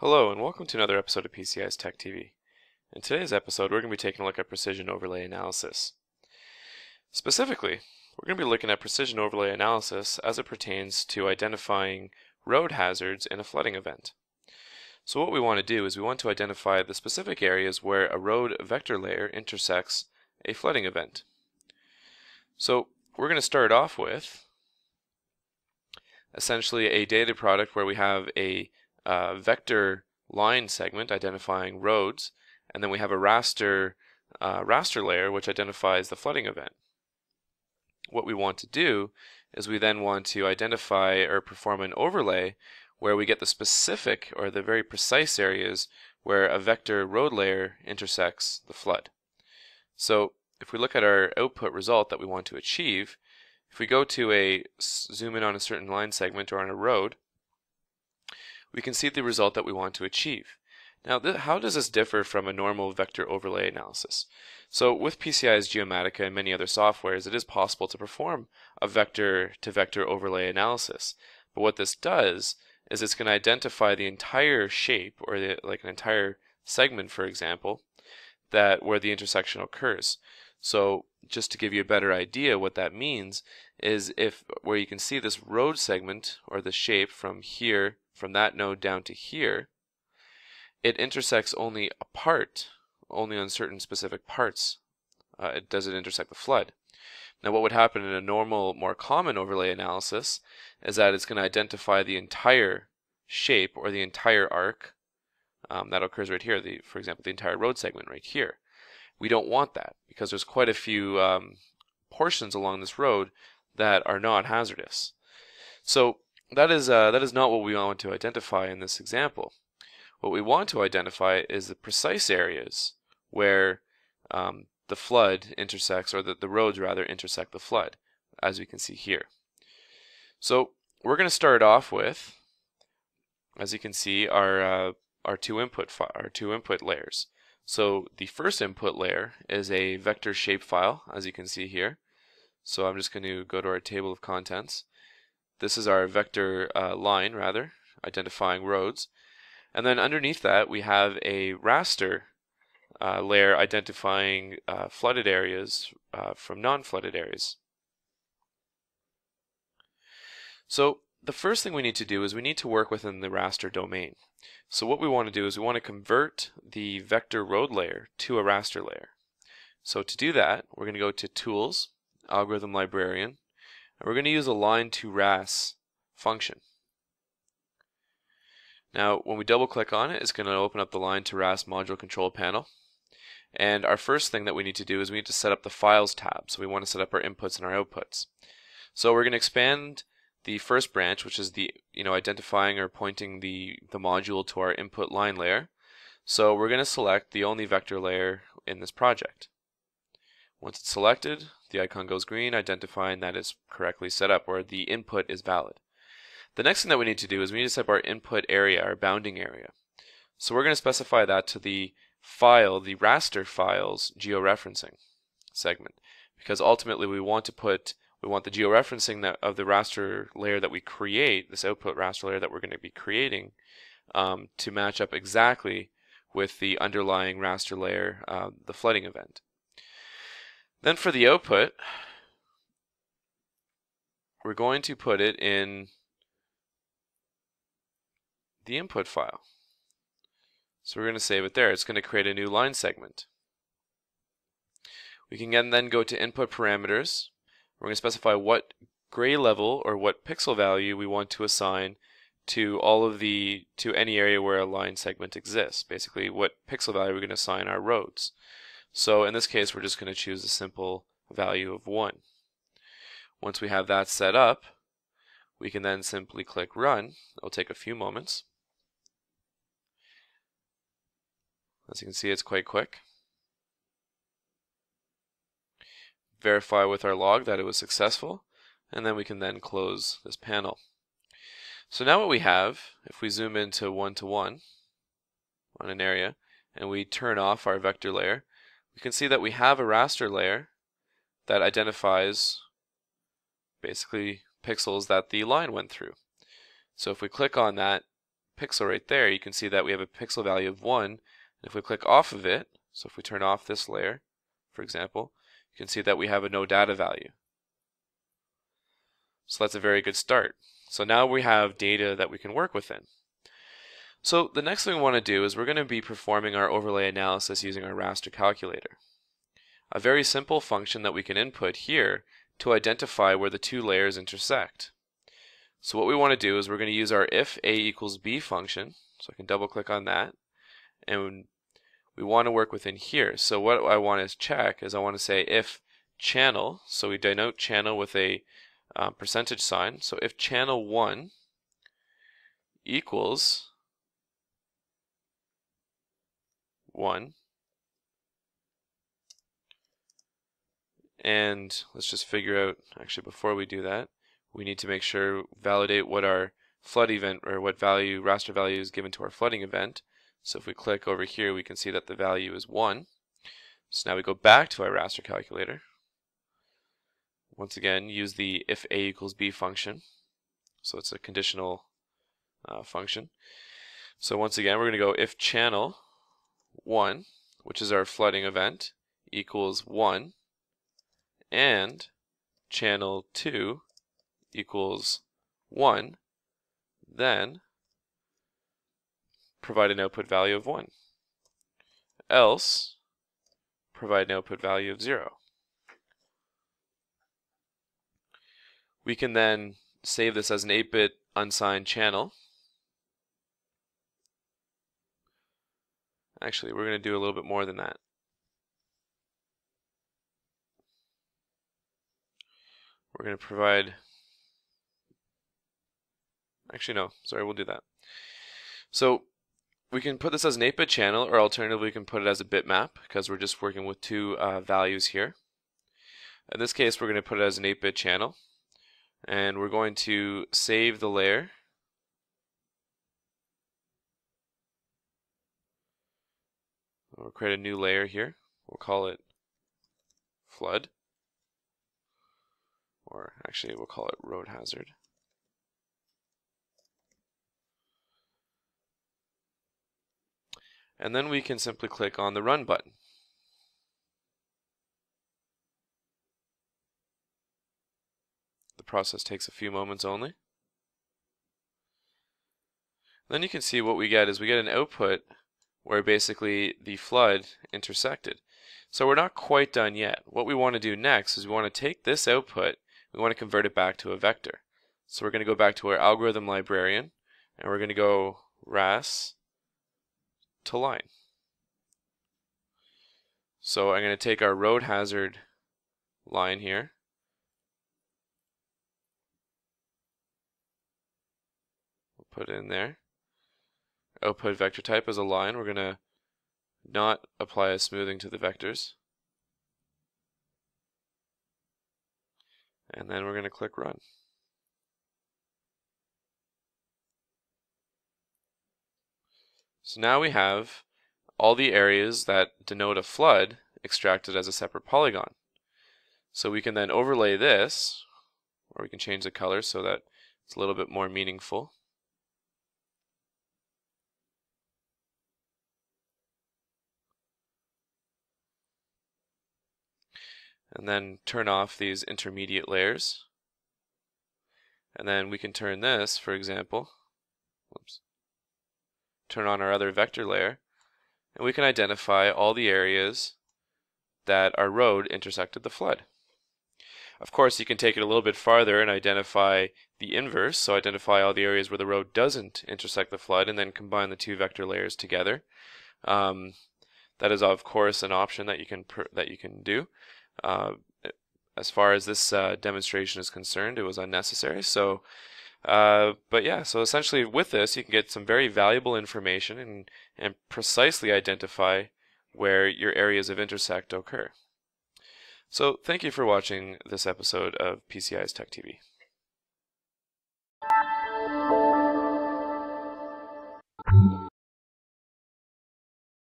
Hello and welcome to another episode of PCI's Tech TV. In today's episode we're going to be taking a look at precision overlay analysis. Specifically, we're going to be looking at precision overlay analysis as it pertains to identifying road hazards in a flooding event. So what we want to do is we want to identify the specific areas where a road vector layer intersects a flooding event. So we're going to start off with essentially a data product where we have a uh, vector line segment identifying roads, and then we have a raster uh, raster layer which identifies the flooding event. What we want to do is we then want to identify or perform an overlay where we get the specific or the very precise areas where a vector road layer intersects the flood. So if we look at our output result that we want to achieve, if we go to a zoom in on a certain line segment or on a road, we can see the result that we want to achieve. Now, how does this differ from a normal vector overlay analysis? So with PCI's Geomatica and many other softwares, it is possible to perform a vector-to-vector -vector overlay analysis. But what this does is it's going to identify the entire shape, or the, like an entire segment, for example, that where the intersection occurs. So just to give you a better idea what that means is if where you can see this road segment or the shape from here from that node down to here, it intersects only a part, only on certain specific parts. Uh, it doesn't intersect the flood. Now what would happen in a normal, more common overlay analysis is that it's going to identify the entire shape or the entire arc um, that occurs right here, the, for example, the entire road segment right here. We don't want that because there's quite a few um, portions along this road that are not hazardous. So that is, uh, that is not what we want to identify in this example. What we want to identify is the precise areas where um, the flood intersects, or the, the roads rather intersect the flood, as we can see here. So we're going to start off with, as you can see, our uh, our two input our two input layers. So the first input layer is a vector shape file, as you can see here. So I'm just going to go to our table of contents. This is our vector uh, line, rather, identifying roads. And then underneath that, we have a raster uh, layer identifying uh, flooded areas uh, from non-flooded areas. So the first thing we need to do is we need to work within the raster domain. So what we want to do is we want to convert the vector road layer to a raster layer. So to do that, we're going to go to Tools, Algorithm Librarian, and we're going to use a line to ras function. Now, when we double click on it, it's going to open up the line to ras module control panel. And our first thing that we need to do is we need to set up the files tab. So we want to set up our inputs and our outputs. So we're going to expand the first branch, which is the you know identifying or pointing the, the module to our input line layer. So we're going to select the only vector layer in this project. Once it's selected, the icon goes green, identifying that it's correctly set up or the input is valid. The next thing that we need to do is we need to set up our input area, our bounding area. So we're going to specify that to the file, the raster files georeferencing segment, because ultimately we want to put we want the georeferencing that, of the raster layer that we create, this output raster layer that we're going to be creating, um, to match up exactly with the underlying raster layer, uh, the flooding event. Then for the output, we're going to put it in the input file. So we're going to save it there. It's going to create a new line segment. We can then go to input parameters. We're going to specify what gray level or what pixel value we want to assign to all of the to any area where a line segment exists. Basically, what pixel value we're going to assign our roads. So in this case, we're just going to choose a simple value of 1. Once we have that set up, we can then simply click Run. It'll take a few moments. As you can see, it's quite quick. Verify with our log that it was successful, and then we can then close this panel. So now what we have, if we zoom into one-to-one -one on an area, and we turn off our vector layer, we can see that we have a raster layer that identifies basically pixels that the line went through. So if we click on that pixel right there, you can see that we have a pixel value of 1. And if we click off of it, so if we turn off this layer, for example, you can see that we have a no data value. So that's a very good start. So now we have data that we can work within. So the next thing we want to do is we're going to be performing our overlay analysis using our raster calculator. A very simple function that we can input here to identify where the two layers intersect. So what we want to do is we're going to use our if a equals b function. So I can double click on that. And we want to work within here. So what I want to check is I want to say if channel, so we denote channel with a um, percentage sign. So if channel 1 equals 1, and let's just figure out, actually before we do that, we need to make sure, validate what our flood event, or what value, raster value is given to our flooding event. So if we click over here, we can see that the value is 1. So now we go back to our raster calculator. Once again, use the if a equals b function. So it's a conditional uh, function. So once again, we're going to go if channel 1, which is our flooding event, equals 1, and channel 2 equals 1, then provide an output value of 1. Else, provide an output value of 0. We can then save this as an 8-bit unsigned channel. Actually, we're going to do a little bit more than that. We're going to provide Actually, no. Sorry, we'll do that. So we can put this as an 8-bit channel, or alternatively, we can put it as a bitmap, because we're just working with two uh, values here. In this case, we're going to put it as an 8-bit channel, and we're going to save the layer. We'll create a new layer here. We'll call it flood, or actually, we'll call it road hazard. And then we can simply click on the Run button. The process takes a few moments only. Then you can see what we get is we get an output where basically the flood intersected. So we're not quite done yet. What we want to do next is we want to take this output, we want to convert it back to a vector. So we're going to go back to our algorithm librarian, and we're going to go ras to line. So I'm going to take our road hazard line here. We'll put it in there. Output vector type as a line. We're going to not apply a smoothing to the vectors. And then we're going to click run. So now we have all the areas that denote a flood extracted as a separate polygon. So we can then overlay this, or we can change the color so that it's a little bit more meaningful. And then turn off these intermediate layers. And then we can turn this, for example, whoops, turn on our other vector layer, and we can identify all the areas that our road intersected the flood. Of course, you can take it a little bit farther and identify the inverse, so identify all the areas where the road doesn't intersect the flood and then combine the two vector layers together. Um, that is, of course, an option that you can that you can do. Uh, as far as this uh, demonstration is concerned, it was unnecessary. So uh, but yeah, so essentially with this, you can get some very valuable information and, and precisely identify where your areas of intersect occur. So thank you for watching this episode of PCI's Tech TV.